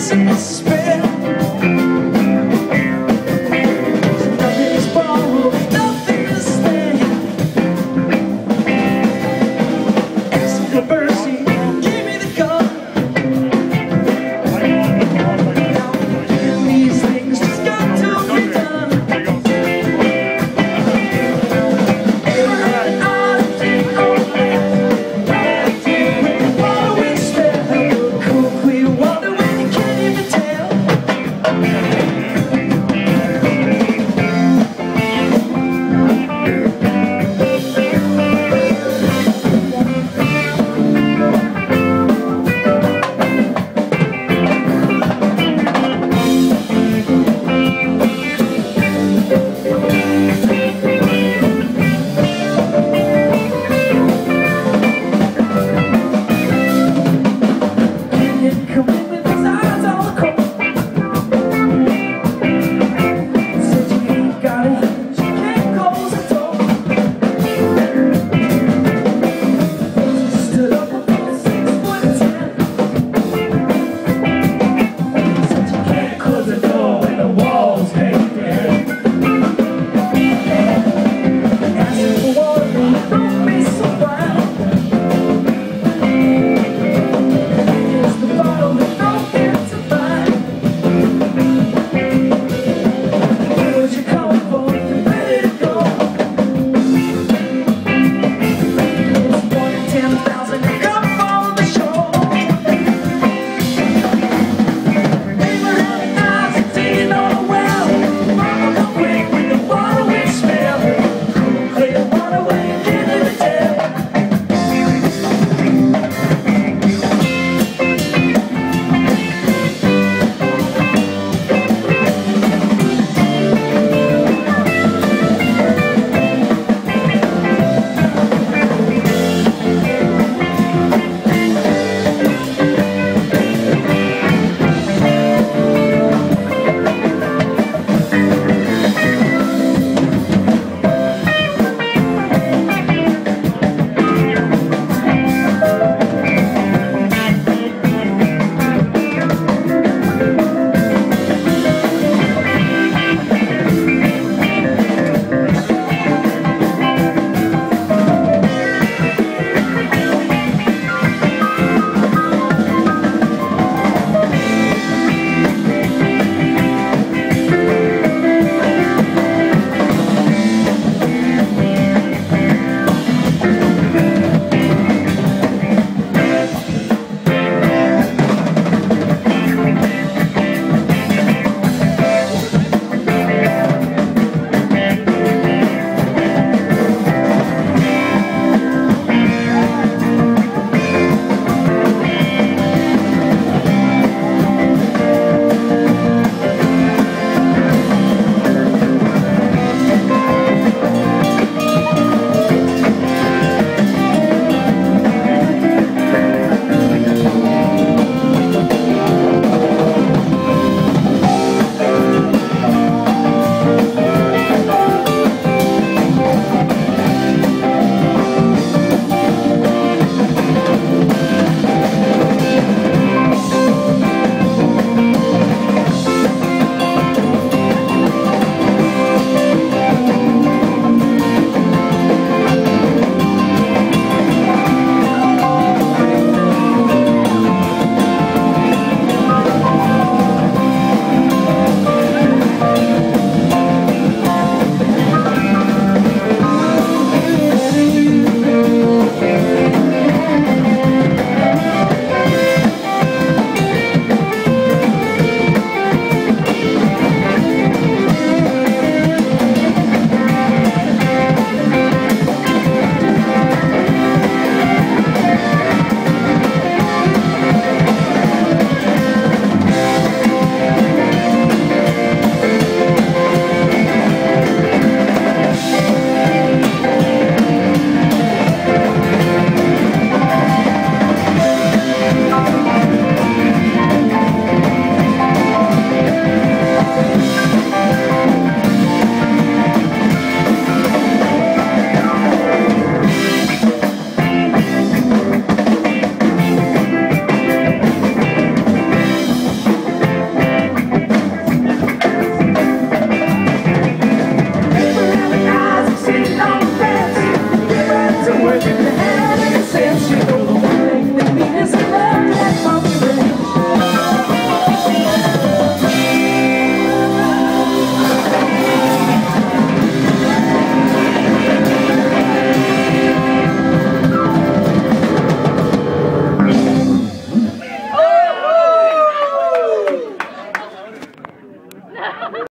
It's a spirit.